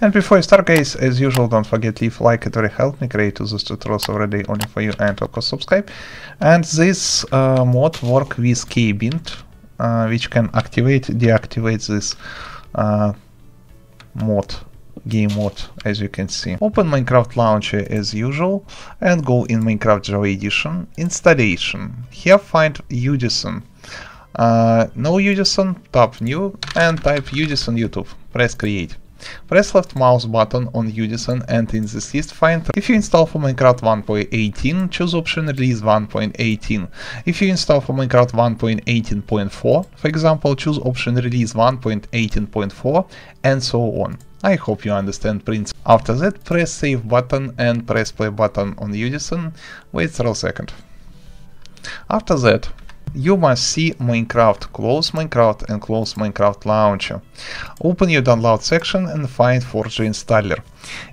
And before you start guys, as usual, don't forget leave like, it really help me create those tutorials already only for you and of course subscribe. And this uh, mod work with keybind, uh, which can activate, deactivate this uh, mod game mod, as you can see. Open Minecraft launcher as usual and go in Minecraft Java edition, installation. Here find Udisen. Uh, no Udisen, tap new and type Udisen YouTube. Press create. Press left mouse button on Udisen and in this list find if you install for Minecraft 1.18 choose option release 1.18. If you install for Minecraft 1.18.4 for example choose option release 1.18.4 and so on. I hope you understand principle. After that press save button and press play button on Udisen. Wait for a second. After that you must see Minecraft, close Minecraft and close Minecraft launcher. Open your download section and find Forge installer.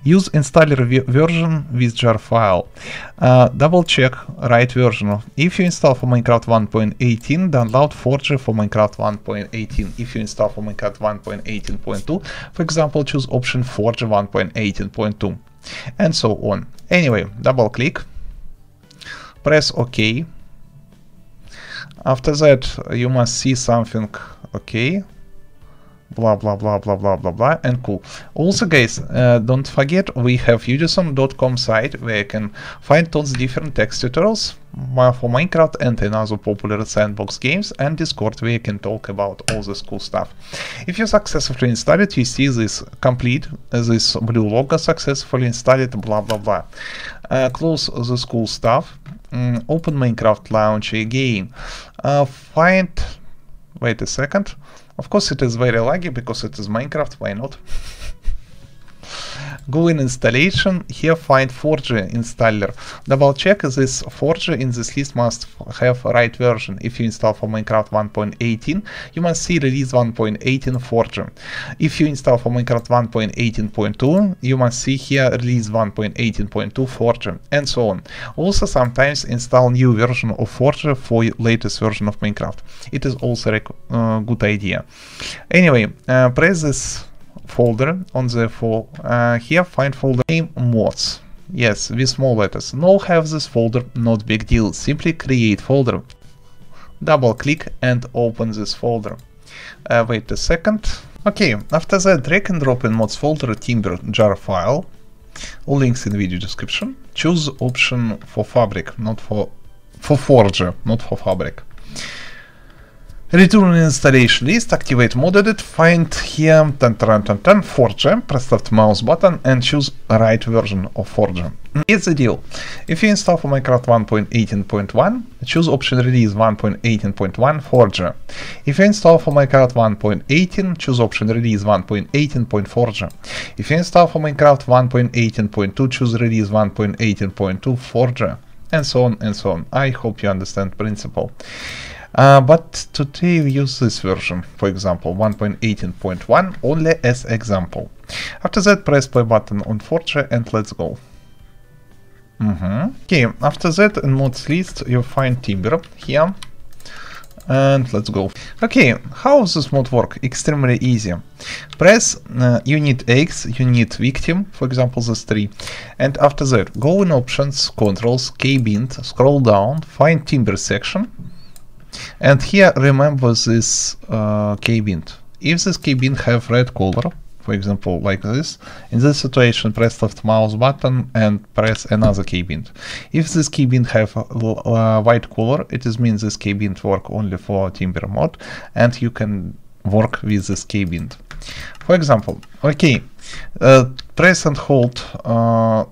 Use installer version with jar file. Uh, double check right version. If you install for Minecraft 1.18, download Forge for Minecraft 1.18. If you install for Minecraft 1.18.2, for example, choose option Forge 1.18.2 and so on. Anyway, double click, press OK after that, you must see something, okay, blah blah blah blah blah blah blah and cool. Also guys uh, don't forget we have udisen.com site where you can find tons different text tutorials for minecraft and another popular sandbox games and discord where you can talk about all this cool stuff. If you successfully install it you see this complete uh, this blue logo successfully installed blah blah blah. Uh, close this cool stuff. Um, open minecraft launcher again. Uh, find wait a second of course it is very laggy because it is Minecraft, why not? Go in installation, here find Forge installer. Double check this Forge in this list must have right version. If you install for Minecraft 1.18, you must see release 1.18 Forge. If you install for Minecraft 1.18.2, you must see here release 1.18.2 Forge, and so on. Also sometimes install new version of Forge for latest version of Minecraft. It is also a uh, good idea. Anyway, uh, press this folder on the fol uh, here find folder name mods. Yes with small letters. No have this folder not big deal. Simply create folder. Double click and open this folder. Uh, wait a second. Okay after that drag and drop in mods folder timber jar file. All links in video description. Choose option for fabric not for for forger not for fabric Return installation list, activate modedit, find here ten, ten, ten, Forge, press left mouse button and choose right version of Forge. Here's the deal. If you install for Minecraft 1.18.1, choose option release 1.18.1 Forge. If you install for Minecraft 1.18, choose option release 1.18.4 Forge. If you install for Minecraft 1.18.2, choose release 1.18.2 Forge. And so on and so on. I hope you understand principle. Uh, but today we use this version, for example 1.18.1 only as example. After that press play button on Forge and let's go. Mm -hmm. Okay, after that in mods list you find Timber here and let's go. Okay, how this mod work? Extremely easy. Press uh, unit X, need victim, for example this tree, and after that go in options, controls, keybind, scroll down, find timber section, and here remember this uh, keybind. If this keybind have red color, for example like this, in this situation press left mouse button and press another keybind. If this keybind have uh, white color, it is means this keybind work only for Timber mode and you can work with this keybind. For example, okay, uh, press and hold uh,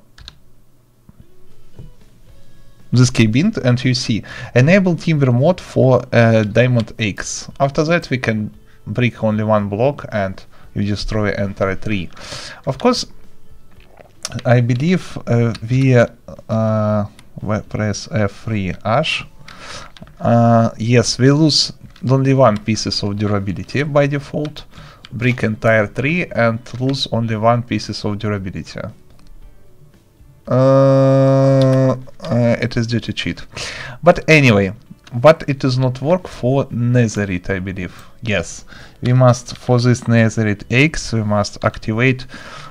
this keybind and you see enable timber mod for uh, diamond axe. After that we can break only one block and you destroy entire tree. Of course, I believe uh, we uh, press F3 ash. Uh, yes, we lose only one pieces of durability by default, break entire tree and lose only one pieces of durability. Uh, uh, it is due to cheat. But anyway, but it does not work for Netherite, I believe. Yes, we must, for this Netherite axe, we must activate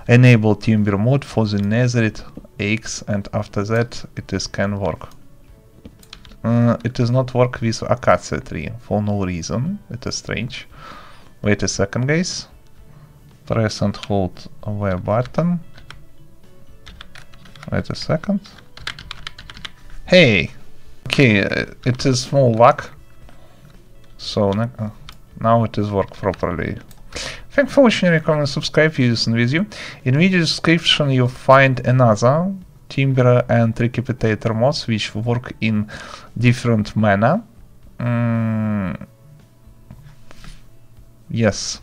enable Timber mode for the Netherite axe, and after that it is can work. Uh, it does not work with Acacia tree for no reason. It is strange. Wait a second, guys. Press and hold the button. Wait a second. Hey! Okay, uh, it is small bug. So uh, now it is work properly. Thank for watching, recommend subscribe, use and video. In video description you find another Timber and TreeCapitator mods which work in different manner. Mm, yes.